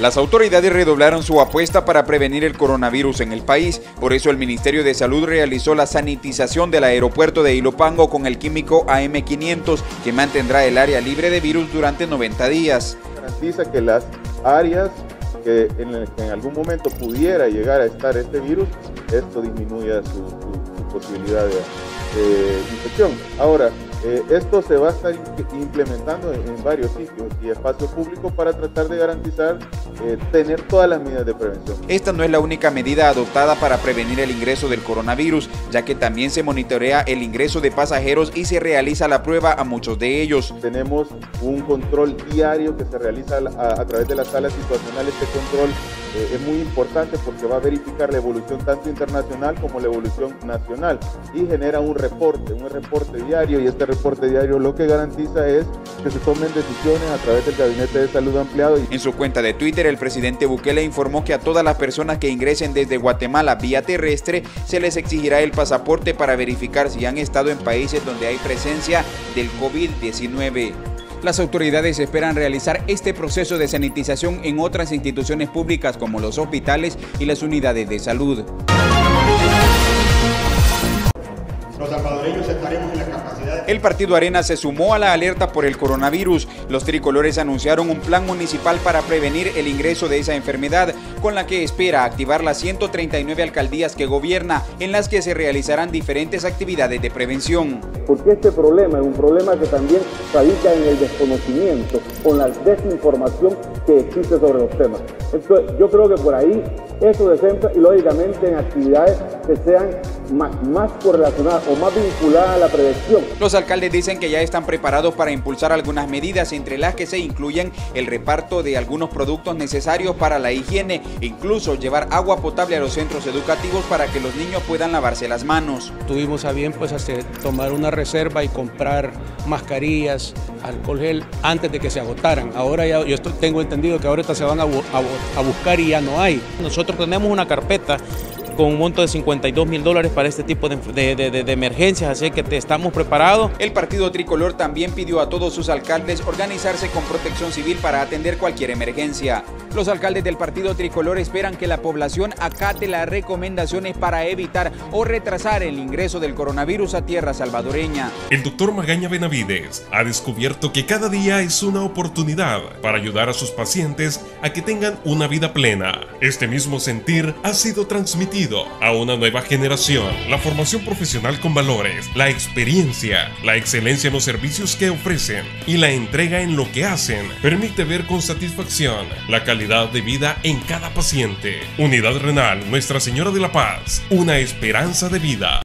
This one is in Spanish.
Las autoridades redoblaron su apuesta para prevenir el coronavirus en el país, por eso el Ministerio de Salud realizó la sanitización del aeropuerto de Ilopango con el químico AM500 que mantendrá el área libre de virus durante 90 días. Garantiza que las áreas que en, algún momento pudiera llegar a estar este virus, esto disminuya su, posibilidad de infección. Ahora, eh, esto se va a estar implementando en, varios sitios y espacios públicos para tratar de garantizar eh, tener todas las medidas de prevención. Esta no es la única medida adoptada para prevenir el ingreso del coronavirus, ya que también se monitorea el ingreso de pasajeros y se realiza la prueba a muchos de ellos. Tenemos un control diario que se realiza a, través de las salas situacionales. Este control eh, es muy importante porque va a verificar la evolución tanto internacional como la evolución nacional y genera un reporte, un reporte diario y este reporte diario lo que garantiza es que se tomen decisiones a través del Gabinete de Salud Ampliado. En su cuenta de Twitter, el presidente Bukele informó que a todas las personas que ingresen desde Guatemala vía terrestre se les exigirá el pasaporte para verificar si han estado en países donde hay presencia del COVID-19. Las autoridades esperan realizar este proceso de sanitización en otras instituciones públicas como los hospitales y las unidades de salud. El partido Arena se sumó a la alerta por el coronavirus. Los tricolores anunciaron un plan municipal para prevenir el ingreso de esa enfermedad, con la que espera activar las 139 alcaldías que gobierna, en las que se realizarán diferentes actividades de prevención. Porque este problema es un problema que también radica en el desconocimiento, con la desinformación que existe sobre los temas. Entonces, yo creo que por ahí eso descentra y lógicamente en actividades que sean más, más correlacionadas o más vinculadas a la prevención. Los alcaldes dicen que ya están preparados para impulsar algunas medidas, entre las que se incluyen el reparto de algunos productos necesarios para la higiene e incluso llevar agua potable a los centros educativos para que los niños puedan lavarse las manos. Tuvimos a bien pues hacer, tomar una reserva y comprar mascarillas, alcohol gel antes de que se agotaran. Ahora ya yo tengo entendido que ahorita se van a, a buscar y ya no hay. Nosotros tenemos una carpeta con un monto de 52 mil dólares para este tipo de, de, emergencias, así que estamos preparados. El partido tricolor también pidió a todos sus alcaldes organizarse con protección civil para atender cualquier emergencia. Los alcaldes del partido tricolor esperan que la población acate las recomendaciones para evitar o retrasar el ingreso del coronavirus a tierra salvadoreña. El doctor Magaña Benavides ha descubierto que cada día es una oportunidad para ayudar a sus pacientes a que tengan una vida plena. Este mismo sentir ha sido transmitido a una nueva generación. La formación profesional con valores, la experiencia, la excelencia en los servicios que ofrecen y la entrega en lo que hacen permite ver con satisfacción la calidad de vida en cada paciente. Unidad Renal Nuestra Señora de la Paz, una esperanza de vida.